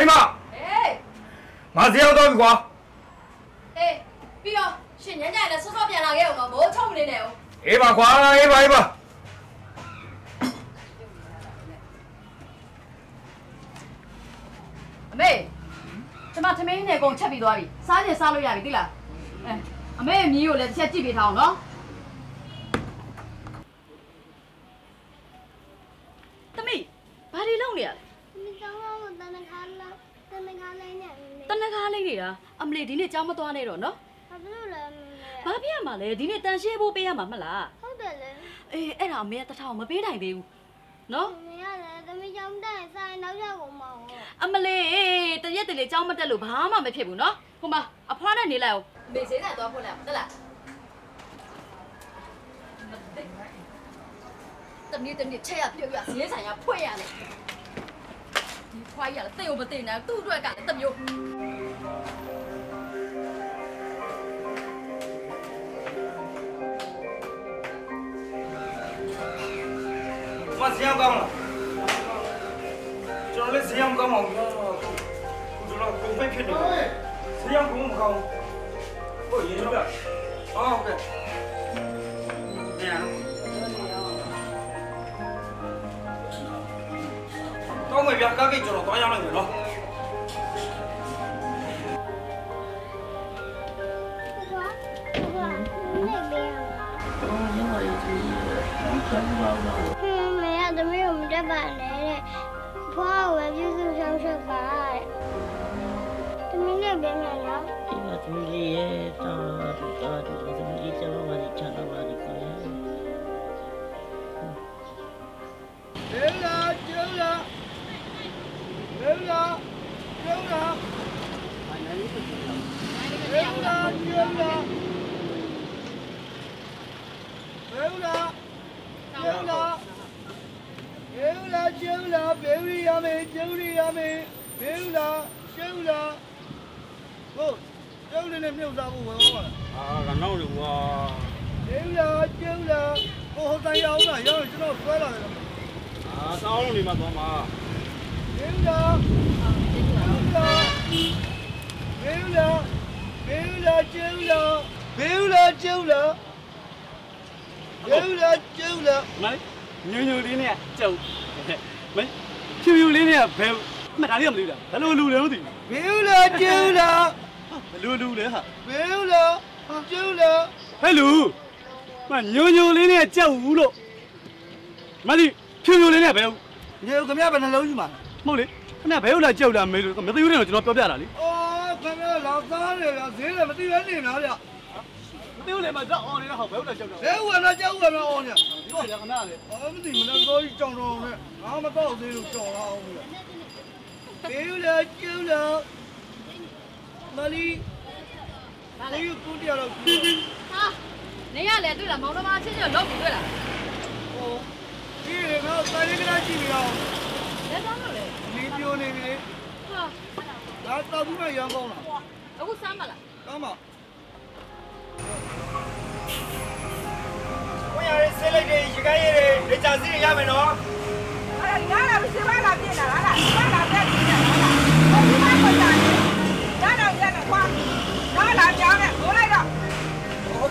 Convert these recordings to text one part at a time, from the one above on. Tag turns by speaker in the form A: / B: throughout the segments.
A: မိမ
B: ဟေး
A: ငါဇေယောက်တော့ပြီကွာ
B: အေးပြီးတော့ရှင်ညညလည်းစောစောပြန်လာခဲ့အောင်မမိုးချုံမနေနဲ့ဦး
A: အေးပါကွာအေးပါအေးပါ
B: အမေကျမသမင်းနဲ့အကုန်ချက်ပြီးသွားပြီစားရင်စားလို့ရပြီသိလားအဲအမေမြီးကိုလည်းတစ်ချက်ကြည့်ပေးထားအောင်နော် ကားလေးနေတာအမလီဒီနေ့ကြောင်းမသွားနဲ့တော့နော်
C: ဘာဖြစ်လို့လဲမမေ
B: ဘာဖြစ်ရမှာလဲဒီနေ့တန်ရှင်းဖို့ပေးရမှာမလား
C: ဟုတ်တယ်လေ
B: အေးအဲ့ဒါအမေကတထောင်မပေးနိုင်သေးဘူးနော်
C: မမေကလည်းသမီးကြောင့်တက်ဆိုင်နောက်ရက်ကိုမအောင်
B: အမလေးတရက်တလေကြောင်းမတက်လို့ဘာမှမဖြစ်ဘူးနော်ဟိုမှာအဖွားနဲ့နေလိုက်အောင်မေစင်းနဲ့သွားဖွင့်လိုက်တက်လားတမီးတမီးချက်ရပြုတ်ရဈေးဆိုင်ရဖွင့်ရတယ်ဒီဖွားရလည်းတိတ်အောင်မတိတ်နိုင်သူ့အတွက်ကလည်းတမျိုး
A: မဇေယောက်ကောင်းလားကျွန်တော်လည်းဇေယောက်ကောင်းအောင်ကွာကျွန်တော်ကုန်ဖိတ်ဖြစ်နေတယ်ဇေယော ကိုမတက်ပါနဲ့တဲ့
C: ဘွားကိုပဲပြုစုဆောင်ရှောက်ပါတဲ့သမီးနဲ့ပြန်ပြန်နော်
D: ဒီမှာသမီးလေးရဲ့တာတူတာတူသမီးလေးကျမမလေးချမ်းသာပါလိမ့်မယ်
E: လေလာကျုံလာလေလာကျုံလာလေလာကျုံလာလေလာကျုံလာလေလာကျုံလာဘေရီရမေကျုံရီရမေဘေလာကျုံလာ ဟုတ်ကျုံနေနဲ့မြုပ်စားဖို့ဝယ်ဟောပါလား
A: အာကနောက်လေကွာ
E: လေလာကျုံလာဟိုဟိုတိုင်အောင်လားရောက်ကျွန်တော်ဆွဲလာတယ်
A: အာတောင်းနေမှာသွားမှာ
E: လေလာကျုံလာဘေလာဘေလာကျုံလာဘေလာကျုံလာဘေလာကျုံလာ
F: မညိုညိုလေးနဲ့ကြုံမဖြူဖြူလေးနဲ့ဘယ်မှတ်တာလေးမသိဘူးလားဘယ်လိုလူလဲမသိဘူး
E: ဘေလာကျုံလာ
F: ဘယ်လိုလူလဲဟာ
E: ဘေလာကျုံလာ
F: ဟဲ့လူမညိုညိုလေးနဲ့ကြောက်ဘူးလို့မသိဖြူဖြူလေးနဲ့ဘယ်
E: ညေကမြဘယ်နှလုံးရှိမှာ
F: မဟုတ်လေခဏဘယ်ဟုတ်လားကြောက်လားမေးလို့မသိဘူးနဲ့တော့ကျွန်တော်ပြောပြတာလေ
E: အော်ခင်ဗျာလာသားတယ်ဗျာဈေးလည်းမသိပဲနေမှာဗျာ
F: မသိဘူးလေမကြောက်အောင်နေတာဟောဘယ်ဟုတ်လားကြောက်တာ
E: ဈေးဝင်တော့ကြောက်ဝင်တော့အောင်ည
F: ဒီကခဏလေ
E: အော်မသိမလားတော့ကြောင်တော်နဲ့ငါမတော့သေးလို့ကြော်လာအောင်ဗျာဘေလာကျုံလာ မလေးဒါလေးကိုတွန်းတရားတော့
B: ဟာနေရလေတွေ့လားမောင်တော်မအချင်းချင်းလောက်ပြီတွေ့လား
E: ဟိုဒီရေငါ့တိုင်းကလာကြည့်ပြီးတော့
B: လက်ဆောင်လို့လေ
E: နေပြောနေပြီလေ
B: ဟာ
E: ဒါတော့ဘူးမရမ်းကောင်းလား
B: အခုစမ်းမလား
E: ကောင်းပါ
A: ကိုရရဲဆေးလိုက်တယ်ရေကရဲတယ်လေချာစီရရမယ်နော်
G: အဲ့ဒါရတာမရှိပါလားပြင်လာလားလား
A: ပြတ်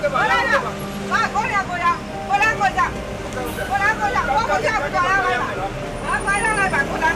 G: 过来了，妈，过来过来，过来过来，过来过来，我不想过来了，妈，快上来吧，过来。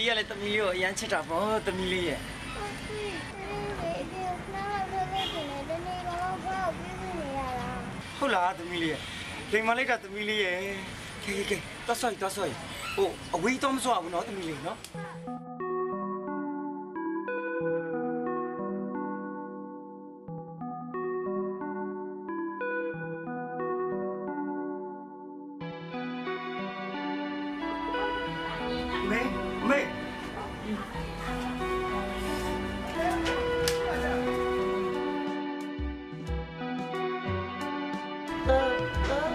A: ဖေးရလည်းတမီးလေးကိုအရန်ချစ်တာပေါ့တမီးလေးရဲ့
C: ဖေးဖေးဒီနားတော့ခဲ့တယ်တနေ့ကတော့ဘာပြည့်နေရလား
A: ဟုတ်လားတမီးလေးရဲ့လိမ်မလိုက်တာတမီးလေးရဲ့ကဲကဲကဲတော့ဆော့တော့ဆော့ဟိုအဝေးတော့မဆော့ဘူးနော်တမီးလေးနော်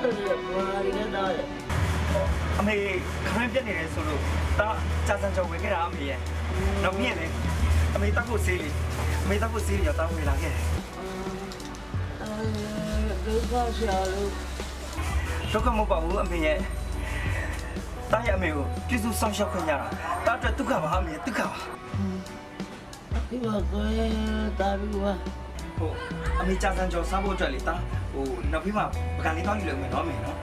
D: တာတယ်ဘာရင်းတာလဲ
A: အမေခမင်းပြက်နေတယ်ဆိုလို့တာကြာစံကြော်ဝင်ခဲ့တာအမေရဲ့တော့မြင်လေအမေတောက်ဖို့ဆေးလေအမေတောက်ဖို့ဆေးရတောက်ဝင်လာခဲ့တယ်
D: အဲဒုက္ခရှာလို့
A: ဒုက္ခမဟုတ်ပါဘူးအမေရဲ့တာရဲ့အမေကိုပြည့်စုံဆောင်ရှောက်ခွင့်ရတာတာအတွက်ဒုက္ခပါအမေဒုက္ခပါ
D: ဒီမှာကွယ်တာပြီးပါ
A: ဟိုအမေကြာစံကြော်စားဖို့အတွက်လေတာ ဟိုနောက်ပြီးမှပကံလေးတောင်းယူလို့မယ်နော်အမေနော်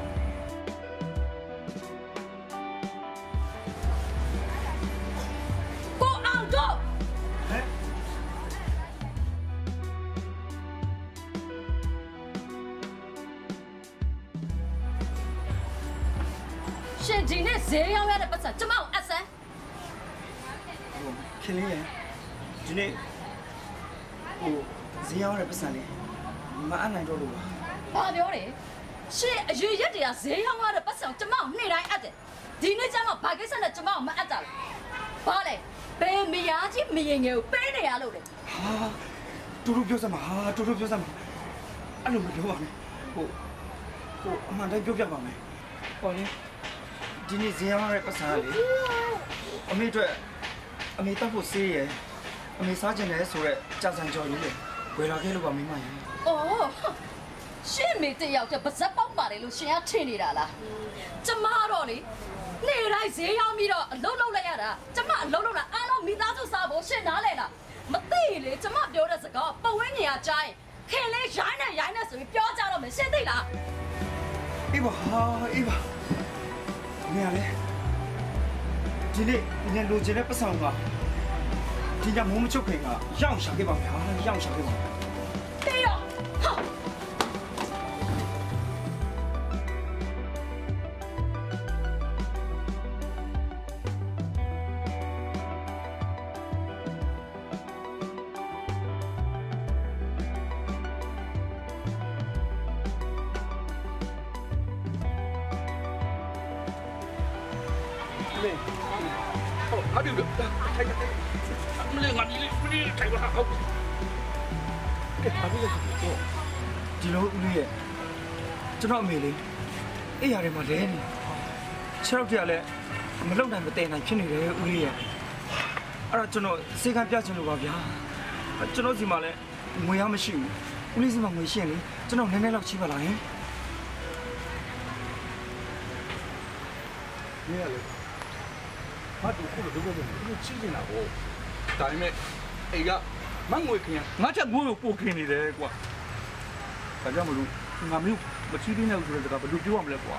B: ကိုအောင်တော့
A: ဟဲ့
B: ရှင်ဒီနေ့ဈေးရောက်ရတဲ့ပတ်စံကျမကိုအပ်စမ်း
A: ဟိုခင်လေးရဲ့ဒီနေ့ဟိုဇင်းရောက်တဲ့ပတ်စံလေးမအနိုင်တော့လို့ပါ
B: ဘာပြောလဲရှင်အရွေရက်တွေကဈေးရောက်ရတဲ့ပတ်စံကျမကိုနေ့တိုင်းအပ်တယ်ဒီနေ့ကျမဘာကိစ္စနဲ့ကျမကိုမအပ်တာလဲဘာလဲဘယ်မယားကြီးမရင်ငယ်ကိုပေးနေရလို့လဲ
A: ဟာတူတူပြောစမ်းပါဟာတူတူပြောစမ်းပါအဲ့လိုမပြောပါနဲ့ဟိုဟိုအမှန်တိုင်းပြောပြပါမယ်ဟောလေဒီနေ့ဇင်းရောက်တဲ့ပတ်စံလေးအမေအတွက်အမေတောက်ဖို့ဆေးရယ်အမေစားကျင်တယ်ဆိုတော့ကြာစံကြော်ကြီးလေဝယ်လာခဲ့လို့ပါမိမကြီး
B: အော် ရှင်မေတယောက်တည်းပါဇက်ပေါက်ပါတယ်လို့ရှင်ကထင်နေတာလားကျမတော့လေနေ့တိုင်းဈေးရောက်ပြီးတော့အလုပ်လုပ်လိုက်ရတာကျမအလုပ်လုပ်တာအားလုံးမိသားစုစားဖို့ရှင်နားလဲလားမသိလေကျမပြောတဲ့စကားပတ်ဝန်းကျင်ကကြားရင်ခင်လေးရိုင်းနဲ့ရိုင်းနဲ့ဆိုပြီးပြောကြတော့မယ်ရှင်သိလား
A: အေးပါဟာအေးပါမင်းရလေဒီနေ့ဒီနေ့လိုချင်တဲ့ပတ်စံကဒီညမိုးမချုပ်ခင်ကရောင်းရှာခဲ့ပါမယ်ဟာရောင်းရှာခဲ့ပါမယ်
F: ကျွ
A: န်တော်အမေလေးအေးရတယ်မှာလဲနေခြေထောက်တည်းကလည်းမလုံနိုင်မတည်နိုင်ဖြစ်နေတယ်ဦးလေးရဲ့အဲ့တော့ကျွန်တော်စေကပြချင်လို့ပါဗျာကျွန်တော်စီမှာလည်းငွေရမရှိဘူးဦးလေးစီမှာငွေရှိရင်လေကျွန်တော်နည်းနည်းလောက်ချိပါလားဟင်
F: နေရလေဘာတူခုလိုဒုက္ခတွေသူချိနေတာကိုဒါပေမဲ့အေးကမငွေခင်ငါချက်ငွေကိုပို့ခင်နေတယ်ကွာဒါကြောင့်မလို့ငါမျိုး မချီးသေးနဲ့ဆိုတဲ့စကားဘယ်လိုပြောရမလဲကွာ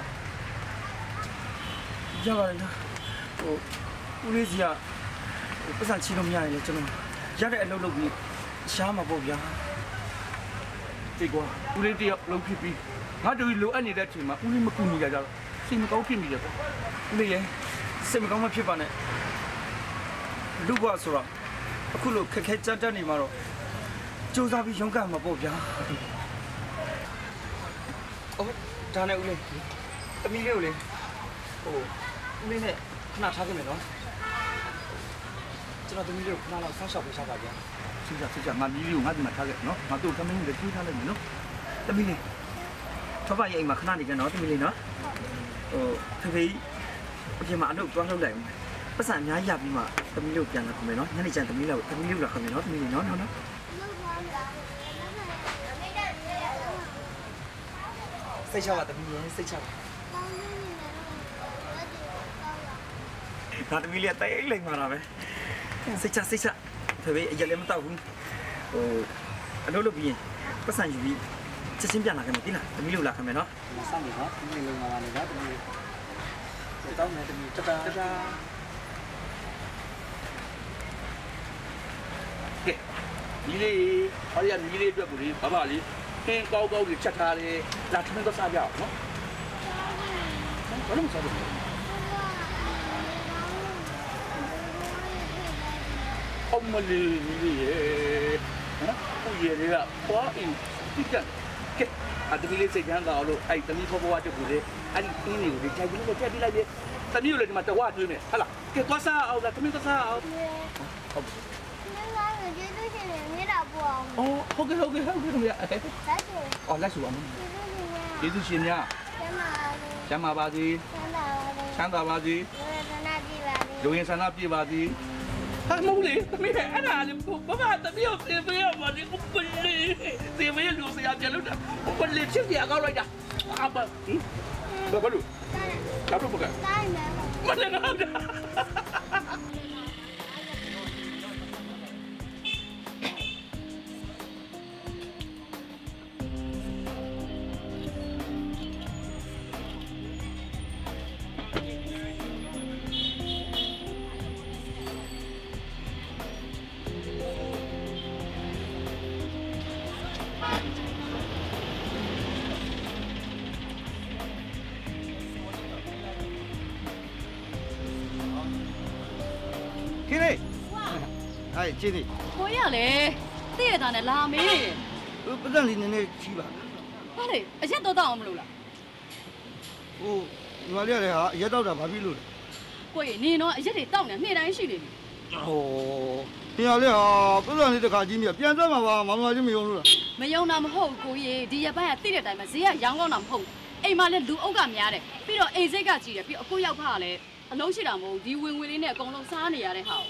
A: ရပါတယ်ဗျာဟိုဦးလေးစီကဟိုပတ်စံချီလို့မရရင်လေကျွန်တော်ရတဲ့အလုပ်လုပ်ပြီးရှားမှာပေါ့ဗျာ
F: ဒီကွာဦးလေးတယောက်လုံးဖြစ်ပြီးငါတို့လိုအပ်နေတဲ့အချိန်မှာဦးလေးမကူညီကြကြတော့စိတ်မကောင်းဖြစ်မိတယ်ကွာ
A: ဦးလေးရဲ့စိတ်မကောင်းမဖြစ်ပါနဲ့လူဘွားဆိုတော့အခုလိုခက်ခဲကြမ်းတမ်းနေမှာတော့စူးစမ်းပြီးရုန်းကန်မှာပေါ့ဗျာ အော်ဒါနဲ့ဦးလေးတမီးလေးကိုလေဟိုဦးလေးနဲ့ခဏထားခဲ့မယ်နော်ကျွန်တော်တမီးလေးကိုခဏလောက်ဆောင်းရှောက်ပေးရှာပါဗျာ
F: စိတ်ကြစိတ်ကြငါမီးလေးကိုငါဒီမှာထားခဲ့နော်ငါတို့သမင်းလေးကြီးထားလိုက်မယ်နော်
A: တမီးလေးထောက်ပါရဲ့အိမ်မှာခဏနေကြနော်တမီးလေးနော်ဟိုဖေဖေကြီးအပြင်မှာအလုပ်သွားလုပ်လိုက်အောင်ပတ်စံအများကြီးရပြီးမှတမီးလေးကိုပြန်လာခင်မယ်နော်ညနေကျရင်တမီးလေးကိုတမီးလေးကိုလာခင်မယ်နော်တမီးလေးနော်နော်နော်
C: လုပ်ပါလားအမေကလည်းကောင်း
A: စိတ်ချပါတမီးလေးစိတ်ချပါ
C: နေတယ်တော့ဘာဒီကောင်းလား
A: ဒါတမီးလေးကတိုက်အိတ်လိုက်မှာပဲစိတ်ချစိတ်ချဖေဖေအရက်လည်းမတောက်ဘူးဟိုအလုပ်လုပ်ပြီးရင်ပတ်စံယူပြီးချက်ချင်းပြန်လာခင်မယ်တိလားတမီးလေးကိုလာခင်မယ်နော်စမ်းပြီနော်တမီးလေးလုံလာပါလေနော်တမီးလေးတောင်းနေတမီးတတာတတာ
F: ကဲဒီလေးဟောရမီးလေးအတွက်ကိုလေဘာမှလေ ဟင်းကောက်ကောက်တွေချက်ထားတယ်လာထမင်းတော့စားပြအောင်နော်ဘာလို့မစားဘူးအမလေးကြီးရေနော်ကိုရေလေးကပွားအင်းတိကကဲအတမီလေးစိတ်ချမ်းသာအောင်လို့အဲ့တမီဖောဖွားတက်ကိုလေအဲ့ဒီအင်းတွေကိုလေခြိုက်ပြီးတော့ချက်ပြလိုက်ရေတမီကိုလည်းဒီမှာတဝါတွေးမယ်ဟဟလားကဲသွားစားအောင်လားတမီသွားစားအောင်ဟုတ်
C: 没打不好，
F: အော်ဟုတ်ကဲ့ဟုတ်ကဲ့ဟုတ်ကဲ့ခင်ဗျာ
C: 但是
F: အော်လက်ဆူပါမယ်
C: 这东西
F: ကျေးဇူးရှင်များ
C: 先拿的，
F: ကျမ်းပါပါစေ
C: 先拿的，
F: ချမ်းသာပါစေ
C: 因为在那地方
F: လူရင်ဆန္ဒပြည့်ပါစေဟာမဟုတ်လေသမီးအဲ့ဒါလေဘာမှသမီးကိုသေပေးရမှာဒီပလေးသေပေးလူစရာပြလို့တာပလေးချစ်စရာကောင်းလိုက်တာအဘဟင်ဘာဘာလို့ဘာလို့မက
C: 当然了。
F: မတနာတာ
E: ခင်းလေးဟဲ့ချင်းလေး
B: ကိုရလေတည့်ရတာနဲ့လာမေးနေတယ်
E: ပတ်စံလေးနည်းနည်းချီးပါ
B: ဟာလေအရက်တော့တောက်အောင်မလို့လား
E: ဟိုညီမလေးကလည်းဟာရက်တော့တာဘာဖြစ်လို့လဲ
B: ကိုရနင်တော့အရက်တွေတောက်နေနေ့တိုင်းရှိနေပြီ
E: ဟိုညီမလေးဟာပတ်စံလေးတစ်ခါကြီးမြပြန်သက်မှာပါမမချင်းမယုံလို့လား
B: မယုံတာမဟုတ်ဘူးကိုကြီးဒီရက်ပိုင်းကတိတဲ့အတိုင်းပဲဈေးကရောင်းကောင်းတာမဟုတ်ဘူးအိမ်မှာလည်းလူအုပ်ကများတယ်ပြီးတော့အိမ်စိတ်ကကြီးတယ်ပြီးတော့အခုရောက်ဖားကလည်း အလုံးရှိတာမဟုတ်ဘူးဒီဝင်ငွေလေးနဲ့အကုန်လုံးစားနေရတဲ့ဟာကို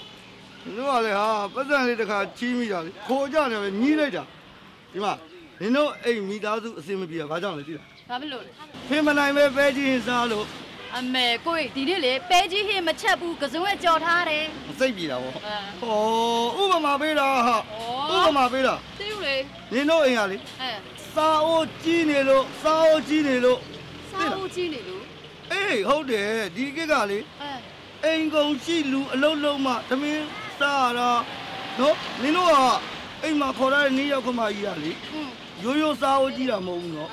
E: နင်တို့ကလည်းဟာပတ်စံလေးတစ်ခါချီးမိတာလေခိုးကြတယ်ပဲညီးလိုက်တာဒီမှာနင်တို့အိမ်မိသားစုအစင်မပြေတာဘာကြောင့်လဲသိလား
B: ဘာဖြစ်လို့လဲ
E: ဖင်မနိုင်ပဲပဲချင်းစားလို့
B: အမေကိုကြီးဒီနေ့လေပဲကြီးဟင်းမချက်ဘူးကစုံနဲ့ကြော်ထားတယ်
E: စိတ်ပြေတာဗော
B: အဲ
E: ဟောဥပမာပေးတာဟာဥပမာပေးတာ
B: သိဘူးလေ
E: နင်တို့အိမ်ကလေ
B: အဲ
E: စာအိုးကြီးနေလို့စာအိုးကြီးနေလို့
B: စားဖို့ကြီးနေလို့
E: အေးဟုတ်တယ်ဒီကိကလေ
B: အဲ
E: အိမ်ကုန်ရှိလူအလုံးလုံးမှသမင်းစားရတာနော်နင်တို့ကအိမ်မှာခေါ်ရတဲ့နေ့ရောက်ခမကြီးကလေ
B: อืม
E: ရိုးရိုးစားအိုးကြီးတာမဟုတ်ဘူးနော်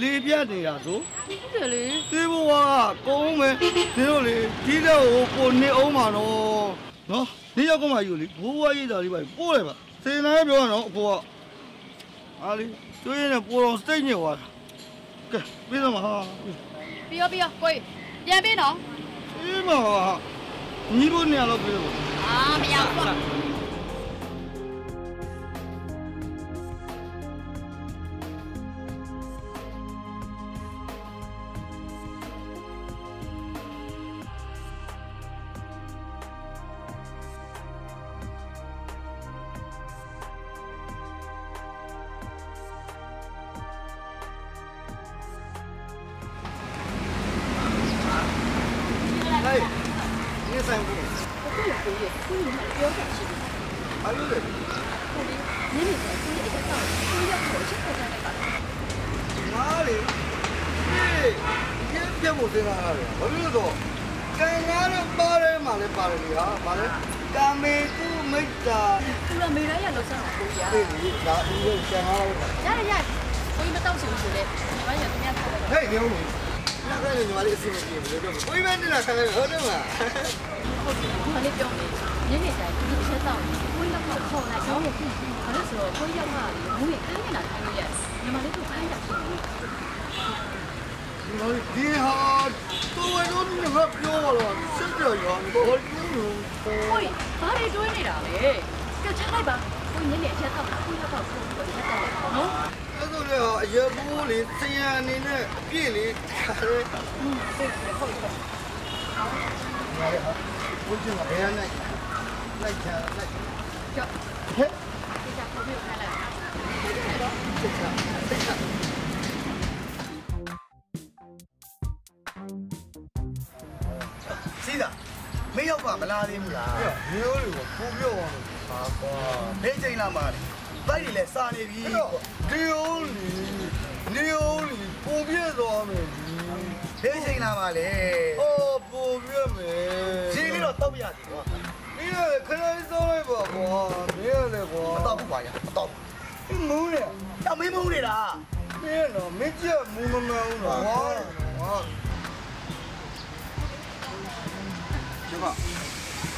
E: လေပြတ်နေတာဆို
B: ဟုတ်တယ်လေ
E: သေးဘဝကကုန်းမယ်နင်တို့လေကြီးတဲ့ဟိုကိုနေအောင်ပါနော်နော်နေ့ရောက်ခမကြီးကိုလေဘိုးဘွားရိတ်တာလေးပါပို့လိုက်ပါစေနာပြောရနော်အကိုကအားလေကျွေးနေပိုးတော့စိတ်ညစ်သွားတာကဲပြီးတော့မှာဟာ
B: ပြီးရောပြီးရောကိုကြီးပြန်ပေးနော်
E: အေးမဟာညီတို့နေရာတော့ပြီးတော့
B: အာမရဘူးကွာ ကိုကြီးကိုကြီးကိုကြီးကပြောခဲ့ရှိတယ်
E: အားလို့လေ
B: ကိုကြီးနင်းနေတယ်ကိုကြီးအရက်တော့ကိုကြီးရောက်တော့ချက်ပေါ်တယ်ပါ
E: ငါလေဟေးဒီပြတ်ဖို့စဉ်းစားရတယ်ဘာလို့လဲတော့ကံကားတော့ပါတယ်မှလည်းပါတယ်လေဟာဘာလဲကာမေတုမိတ်တာ
B: သူကမေတိုင်းရလောက်စားတာကိုကြီး
E: ဟေးဒါဒီလိုကံကားတော့
B: ရရရကိုကြီးမတော့ဆိုဆိုလေညီမရတမန်ထားတယ်
E: ဟေးနေဦးနားကနေညီမလေးအစီအမပြေဘယ်လိုတော့ကိုယ်ပဲနေတာခံရဟုတ်တယ်မလား
B: ဟုတ်တယ်ညီမလေးပြောနေ ညနေတိုင်းကိုကြီးချက်တော့ကိုကြီးတော့ခေါ်လိုက်တော့ဘာလို့ဆိုတော့ကိုကြီးရောက်လာပြီငွေကန်းနေတာထိုင်လို့ရညီမလေးတို့ခိုင်းတာဖြစ်နေ
E: ဒီလိုဒီဟာတော့ဝလို့ငါပြောတော့စစ်ကြော်ရောဘောလို့
B: ကိုကြီးဘာတွေတွေးနေတာလဲကြက်ချလိုက်ပါကိုကြီးညနေချက်တော့ကိုကြီးတော့ကိုကြီးချက်တော့နော်
E: အဲ့ဒါလေအရဘူးလေစရန်အနေနဲ့အပြည့်လေးထားတယ်ဘုရားဘယ်နဲ့ လိုက်ချာလိုက်
B: ကြောက်
E: ဟဲ့
B: ဒီကကိုကြီးခိုင်းလိုက်
H: စီးတာမင်းရောက်ပါမလားသေးဘူးလား
E: မျိုးတွေကပူပြောအောင်
H: ဟာကွာဘယ်ချိန်လာမှလဲဘိုက်တွေလည်းစားနေပြီ
E: အဲ့တော့ဒီအိုးလီနေအိုးလီပူပြသွားမယ်
H: ဘယ်ချိန်လာမှလဲ
E: အော်ပူပြမယ်
H: ဈေးလေးတော့တောက်ရသေးကွာ
E: ဒီရခဏလေးစောလိုက်ပါကွာမင်းရတယ်ကွာ
H: မတော့ဘူးကွာရမတော့
E: မုန်းနေ
H: တော့မင်းမုန်းနေတာ
E: မင်းတော့မင်းကြက်မူမမှန်ဘူးလားကွာကွာ
A: ကျမ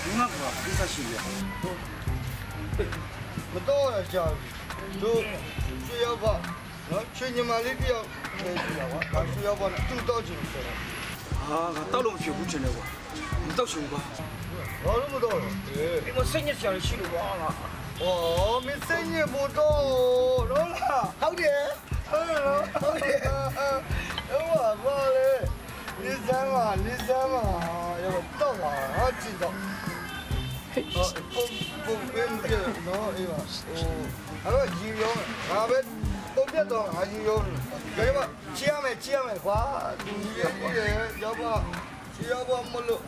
A: ဒီမှာကကိစ္စရှိရ
E: မတော့ရကြဘူးတို့ဆွေရောက်ပါနော်ချွေညီမလေးတယောက်နေကြည့်ပါကွာဒါဆွေရောက်ပါနဲ့သူ့တော့ချင်တယ်
A: ဟာငါတောက်လို့မဖြစ်ဘူးချင်တယ်ကွာမတောက်ချင်ဘူးကွာ
E: ဘာလို့မတော်လဲ
A: ဒီမစိတ်ညစ်စရာရှိလို့ပါငါ
E: ဩမင်းစိတ်ညစ်မတော်လို့လား
H: ဟုတ်တယ်
E: ဟုတ်တယ်ဟုတ်တယ်ဟိုဘာလဲလေးစမ်းပါလေးစမ်းပါရောတော့ပါဟာကြည့်တော့အော်ပုံပုံပင်းကနော်အေးပါဟိုအဲ့တော့ကြီးရောငါပဲပုံပြတ်တော့ငါကြီးရောကြဲပါချီရမယ်ချီရမယ်ကွာဒီကြီး
A: ရဲ့
E: ရောက်ပါချီရပါမလို့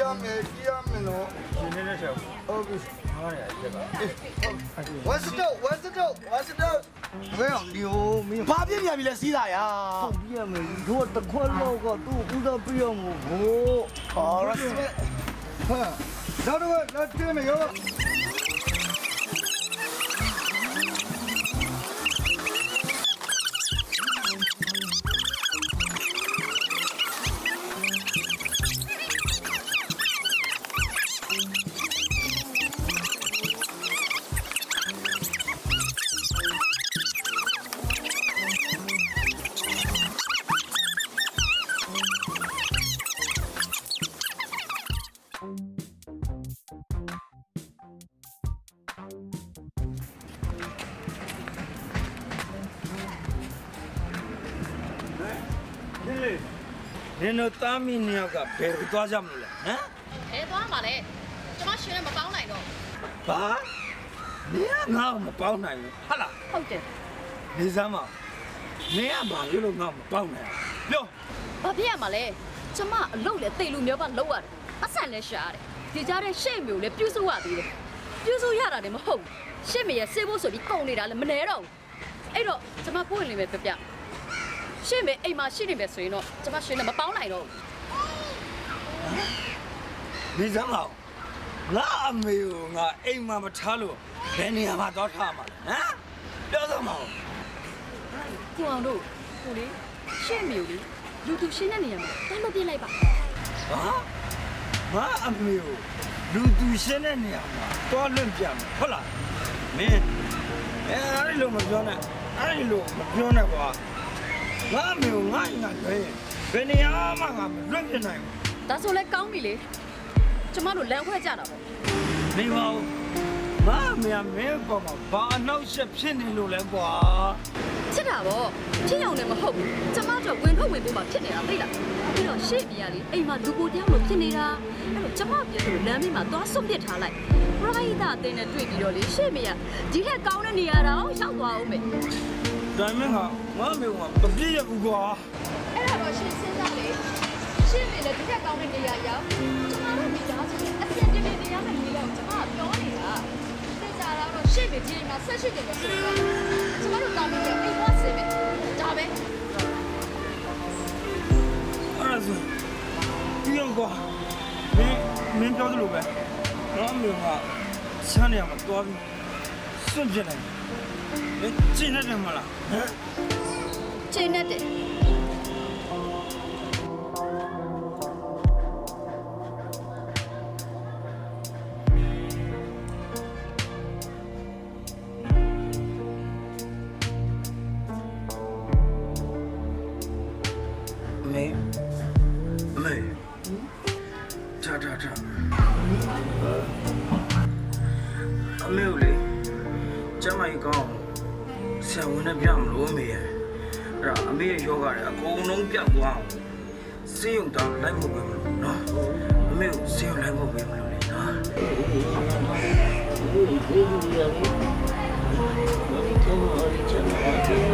E: ရမယ်ကြည့်ရမယ်နော်
A: ရှင်နေတဲ့ချက်
E: ဟု
A: တ်ပြီဟာရရပါ
E: What's up What's up What's up ဘယ်အောင်ဒီဟိုမင်း
H: ဘာပြည့်ပြန်ပြီလဲစီးတာရာ
E: ဟုတ်ပြည့်ရမယ်တို့တခွက်လောက်ကသူ့ဥစား
H: ပြည့်
E: ရမို့ဟို All right ဟဲ့နောက်တော့
A: လက်တင်မရော နင်းတို့သားမီးနှစ်ယောက်ကဘယ်ကိုသွားကြမလို့လဲဟမ်
B: ဘယ်သွားမှာလဲကျမရှင်နဲ့မပေါင်းနိုင်တော့
A: ဘာနင်းကငါ့ကိုမပေါင်းနိုင်ဘူးဟာလား
B: ဟုတ်တယ်
A: နေစမ်းမနင်းကဘာလို့ငါ့ကိုမပေါင်းနိုင်ပြော
B: ဘာဖြစ်ရမှာလဲကျမအလုပ်လေတိတ်လူမျိုးပါလောက်ရတယ်အဆန်လဲရှာရတယ်ဒီကြားတဲ့ရှေ့မျိုးလေပြုစုရသေးတယ်ပြုစုရတာလည်းမဟုတ်ဘူးရှေ့မေရဲ့စေဖို့ဆိုပြီးကုန်နေတာလည်းမနေတော့ဘူးအဲ့တော့ကျမပို့ရင်လည်းပဲပြပြ ရှေ့မေအိမ်မှာရှိနေမယ်ဆိုရင်တော့ကျမရှင်နဲ့မပေါင်းနိုင်တော့ဘူး
A: နေစမ်းမငါအမေကိုငါအိမ်မှာမထားလို့ဘယ်နေရာမှာသွားထားမှာလဲဟမ်ပြောစမ်းမအောင်
B: ကိုအောင်တို့ကိုလေရှေ့မျိုးလေလူသူရှင်းတဲ့နေရာမှာတန်းလို့ပြလိုက်ပါ
A: ဟာငါအမေကိုလူသူရှင်းတဲ့နေရာမှာသွားလွင့်ပြမယ်ဟုတ်လားမင်းအဲအဲ့ဒီလိုမပြောနဲ့အဲ့ဒီလိုမပြောနဲ့ကွာ ငါအမေကိုငါ့ငါလွဲရင်ဘယ်နေရာမှငါမလွင့်ပြနိုင်ဘူး
B: ဒါဆိုလဲကောင်းပြီလေကျမတို့လမ်းခွဲကြတာပေါ့
A: နေပါဦးငါအမေကမင်းပေါ်မှာဘာအနောက်ရှက်ဖြစ်နေလို့လဲကွာ
B: ချစ်တာပေါ့ဖြစ်ရုံနဲ့မဟုတ်ဘူးကျမတို့ဝင်ထုတ်ဝင်ပို့မှဖြစ်နေတာသိလားပြီးတော့ရှေ့ပြရလေအိမ်မှာလူကိုတယောက်လိုဖြစ်နေတာအဲ့တော့ကျမပြလို့လမ်းမေးမှာသွားဆွန့်ပစ်ထားလိုက်ပရိုက်တာအတင်းနဲ့တွေ့ပြီးတော့လေရှေ့မေကဒီထက်ကောင်းတဲ့နေရာတော့ရောက်သွားအောင်မယ်
A: ဒါမင်းကငါအမေကမပြည့်ရဘူးကွာ
B: အဲ့ဒါတော့ရှင်းစဉ်းစားလေရှေ့မေလည်းဒီထက်ကောင်းတဲ့နေရာရောက်ကျမတို့မိသားစုနဲ့အဆင်ပြေပြေနေရမယ့်နေရာကိုကျမကပြောနေတာသိကြတာတော့ရှေ့မေဒီမှာဆက်ရှိတယ်ဆိုတော့ကျမတို့တောင်းပြီးတော့အိမ်သွားစေမယ်ဒါပဲ
A: အဲ့ဒါဆိုပြီးတော့ကွာမင်းမင်းပြောသလိုပဲငါအမေကဆန်းနေရမှာသွားပြီးစွန့်ပြစ်လိုက် တယ်ကျင်းနေတယ်မလားဟမ်
B: ချိန်နဲ့တယ်
A: ဆရာဝန်နဲ့ပြမလို့အမေရဲ့အဲ့ဒါအမေရဲ့ယောဂတွေအကုန်လုံးပြတ်သွားအောင်စေယုံတောင်းလိုက်ဖို့ပဲမလို့နော်အမေကိုစေယုံလိုက်ဖို့ပဲမလို့လေနော်
D: ဘူးဘူးဘူးရဘူးဘာလို့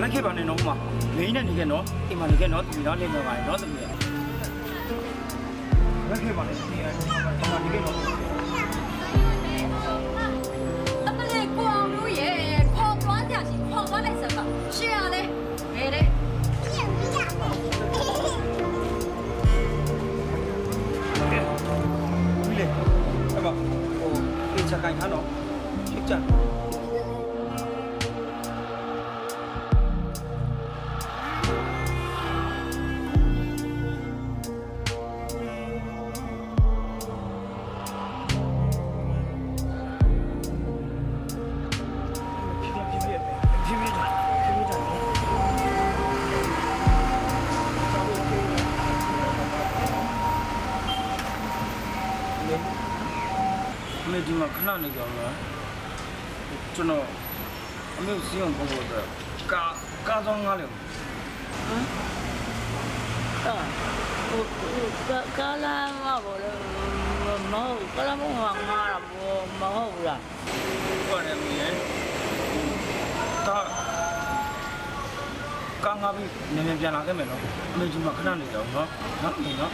D: မ
A: င်းရဲ့လက်ခဲ့ပါနဲ့နော်မမင်းနဲ့နေခဲ့နော်အိမ်မှာနေခဲ့နော်ဒီတော့နေနေပါနော်သမီးဘယ်ခေတ်ပါလဲဒီကဒီမှာဒီကိတော့
B: အမလေးကိုအောင်လို့ရဲ့ခေါ်သွားကြစီခေါ်သွားလိုက်စမ်းပါရှင်းရလဲဘယ်တဲ့
A: ဒီလေအဲ့ပါဟိုအေးချကိုင်ထားတော့ဖြစ်ကြ မေဒီမှာခဏနေကြအောင်လားကျွန်တော်အမေစီအောင်ပို့ဖို့အတွက်ကာကားဆောင်ငားလေ
D: တာဟိုကလာမဘောလေမဟုတ်ကလာမငါငါရဘောမဟုတ်လား
A: ဟုတ်တယ်မင်းရဲ့ဒါကားငါပြီးနည်းနည်းပြန်လာခဲ့မယ်နော်အမေဒီမှာခဏနေကြအောင်နော်နော်အမေနော်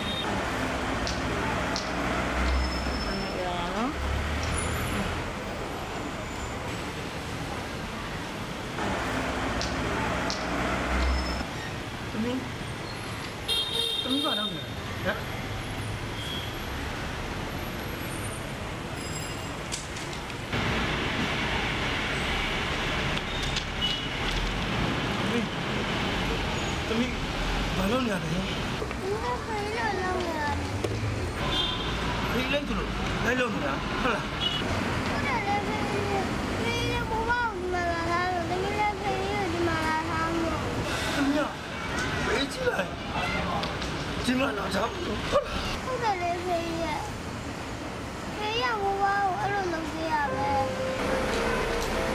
A: လုပ်နေရ
C: တယ်
A: ဖေးလိုက်သူလို့လိုက်လို့မလား
C: ဟုတ်လားဖေး
A: ကြည့်လိုက်ဒီမှာတော့ဂျာဘူးဟုတ်လား
C: ဟုတ်တယ်လေဖေးရဲ့ဖေးရဘဝကိုအဲ့လိုလုပ်ပြရပဲ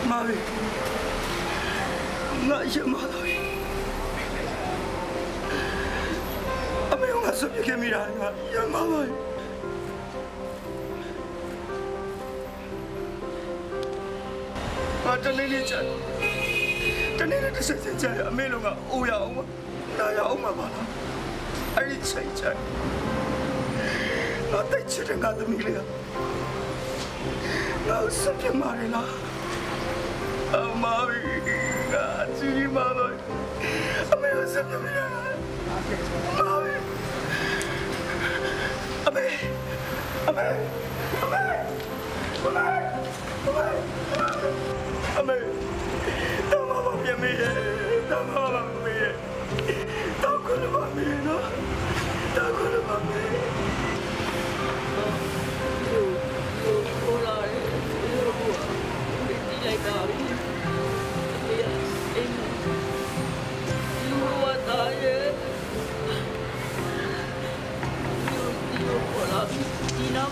A: မာရီငါရှင်းမလား မေကစပြခဲ့မိတာငါရမပါဘာတလေးလေးချာတနေ့နဲ့တစ်ဆက်ဆက်ချာအမေလုံးကအိုးရအောင်နားရအောင်ပါလားအဲ့ဒီချိန်ချာငါတိုက်ချင်ငါသမီးလေးငါစပြမာရီလားအမကြီးကချီမတော့အမေကိုဆက်ပြမရအမေ 阿妹，阿妹，阿妹，阿妹，阿妹，阿，妈妈别没耶，大妈妈没耶，大姑娘没呢，大。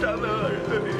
A: 咱们儿人的